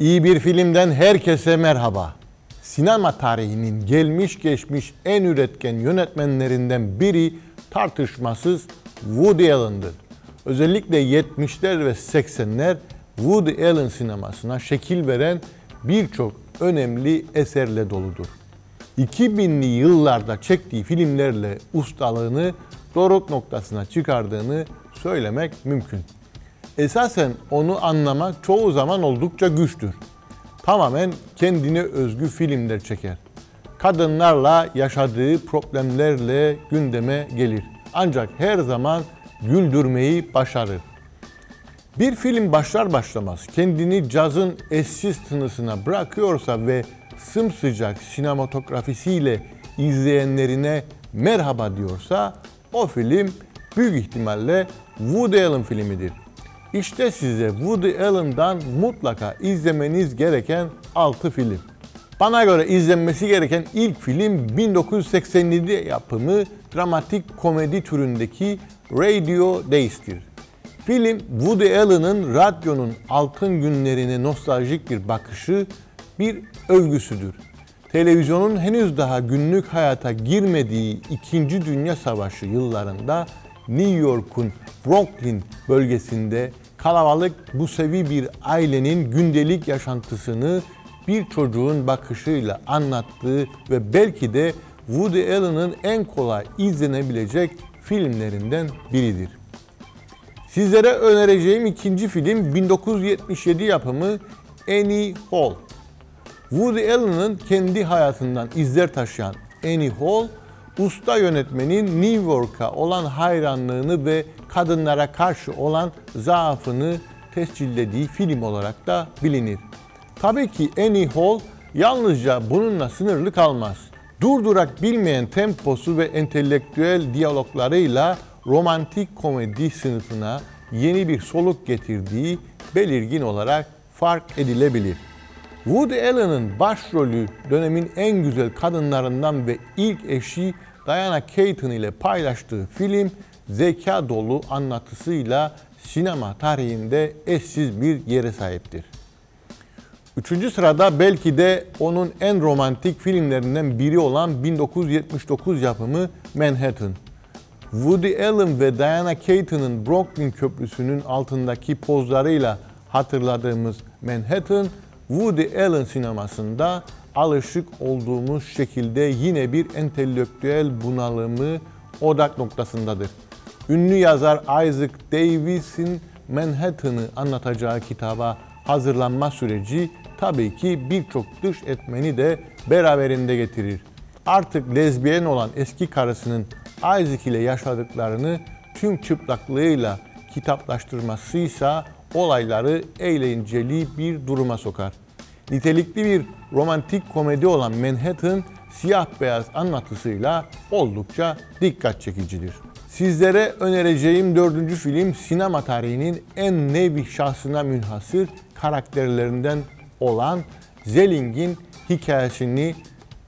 İyi bir filmden herkese merhaba. Sinema tarihinin gelmiş geçmiş en üretken yönetmenlerinden biri tartışmasız Woody Allen'dır. Özellikle 70'ler ve 80'ler Woody Allen sinemasına şekil veren birçok önemli eserle doludur. 2000'li yıllarda çektiği filmlerle ustalığını doruk noktasına çıkardığını söylemek mümkün. Esasen onu anlamak çoğu zaman oldukça güçtür. Tamamen kendine özgü filmler çeker. Kadınlarla yaşadığı problemlerle gündeme gelir. Ancak her zaman güldürmeyi başarır. Bir film başlar başlamaz kendini cazın eşsiz tınısına bırakıyorsa ve sımsıcak sinematografisiyle izleyenlerine merhaba diyorsa o film büyük ihtimalle Woody Allen filmidir. İşte size Woody Allen'dan mutlaka izlemeniz gereken 6 film. Bana göre izlenmesi gereken ilk film 1987 yapımı dramatik komedi türündeki Radio Days'tir. Film Woody Allen'ın radyonun altın günlerine nostaljik bir bakışı, bir övgüsüdür. Televizyonun henüz daha günlük hayata girmediği 2. Dünya Savaşı yıllarında New York'un Brooklyn bölgesinde kalabalık bu sevi bir ailenin gündelik yaşantısını bir çocuğun bakışıyla anlattığı ve belki de Woody Allen'ın en kolay izlenebilecek filmlerinden biridir. Sizlere önereceğim ikinci film 1977 yapımı Annie Hall. Woody Allen'ın kendi hayatından izler taşıyan Annie Hall, usta yönetmenin New York'a olan hayranlığını ve kadınlara karşı olan zaafını tescillediği film olarak da bilinir. Tabii ki Annie Hall yalnızca bununla sınırlı kalmaz. Durdurak bilmeyen temposu ve entelektüel diyaloglarıyla romantik komedi sınıfına yeni bir soluk getirdiği belirgin olarak fark edilebilir. Woody Allen'ın başrolü dönemin en güzel kadınlarından ve ilk eşi Diana Keaton ile paylaştığı film zeka dolu anlatısıyla sinema tarihinde eşsiz bir yere sahiptir. Üçüncü sırada belki de onun en romantik filmlerinden biri olan 1979 yapımı Manhattan. Woody Allen ve Diana Keaton'ın Brooklyn Köprüsü'nün altındaki pozlarıyla hatırladığımız Manhattan, Woody Allen sinemasında alışık olduğumuz şekilde yine bir entelektüel bunalımı odak noktasındadır. Ünlü yazar Isaac Davis'in Manhattan'ı anlatacağı kitaba hazırlanma süreci tabii ki birçok dış etmeni de beraberinde getirir. Artık lezbiyen olan eski karısının Isaac ile yaşadıklarını tüm çıplaklığıyla kitaplaştırmasıysa olayları eğlenceli bir duruma sokar. Nitelikli bir romantik komedi olan Manhattan siyah beyaz anlatısıyla oldukça dikkat çekicidir. Sizlere önereceğim dördüncü film sinema tarihinin en nevi şahsına münhasır karakterlerinden olan Zelling'in hikayesini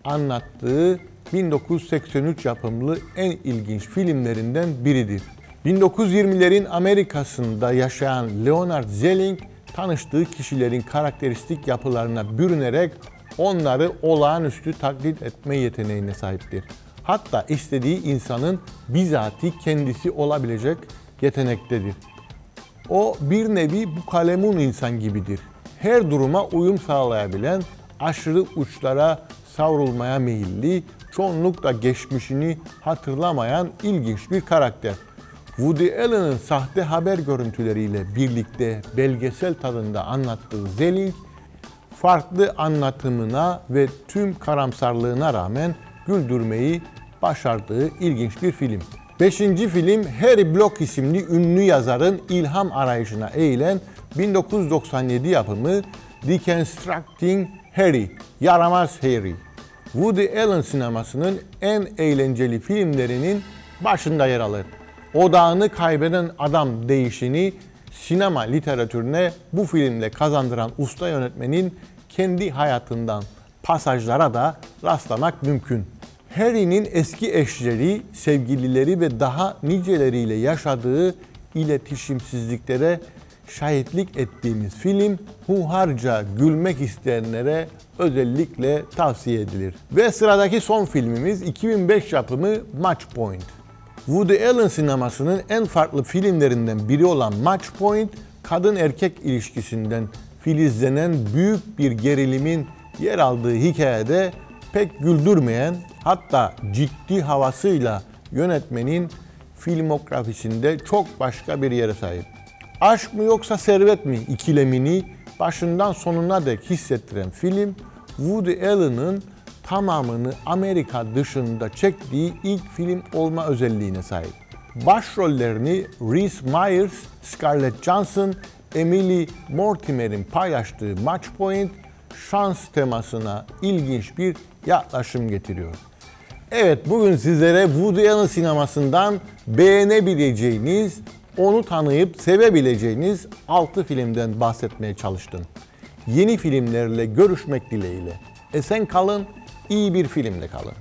anlattığı 1983 yapımlı en ilginç filmlerinden biridir. 1920'lerin Amerika'sında yaşayan Leonard Zelling tanıştığı kişilerin karakteristik yapılarına bürünerek onları olağanüstü taklit etme yeteneğine sahiptir. Hatta istediği insanın bizatihi kendisi olabilecek yetenektedir. O bir nevi bu kalemun insan gibidir. Her duruma uyum sağlayabilen, aşırı uçlara savrulmaya meyilli, çoğunlukla geçmişini hatırlamayan ilginç bir karakter. Woody Allen'ın sahte haber görüntüleriyle birlikte belgesel tadında anlattığı Zelling, farklı anlatımına ve tüm karamsarlığına rağmen güldürmeyi başardığı ilginç bir film. Beşinci film Harry Block isimli ünlü yazarın ilham arayışına eğilen 1997 yapımı Deconstructing Harry, Yaramaz Harry. Woody Allen sinemasının en eğlenceli filmlerinin başında yer alır. Odağını kaybeden adam değişini sinema literatürüne bu filmle kazandıran usta yönetmenin kendi hayatından pasajlara da rastlamak mümkün. Harry'nin eski eşleri, sevgilileri ve daha niceleriyle yaşadığı iletişimsizliklere şahitlik ettiğimiz film hunharca gülmek isteyenlere özellikle tavsiye edilir. Ve sıradaki son filmimiz 2005 yapımı Match Point. Woody Allen sinemasının en farklı filmlerinden biri olan Match Point, kadın erkek ilişkisinden filizlenen büyük bir gerilimin yer aldığı hikayede pek güldürmeyen hatta ciddi havasıyla yönetmenin filmografisinde çok başka bir yere sahip. Aşk mı yoksa servet mi ikilemini başından sonuna dek hissettiren film Woody Allen'ın tamamını Amerika dışında çektiği ilk film olma özelliğine sahip. Başrollerini Reese Myers, Scarlett Johansson, Emily Mortimer'in paylaştığı Match Point şans temasına ilginç bir yaklaşım getiriyor. Evet bugün sizlere Woody Allen sinemasından beğenebileceğiniz, onu tanıyıp sevebileceğiniz 6 filmden bahsetmeye çalıştım. Yeni filmlerle görüşmek dileğiyle. Esen kalın, iyi bir filmle kalın.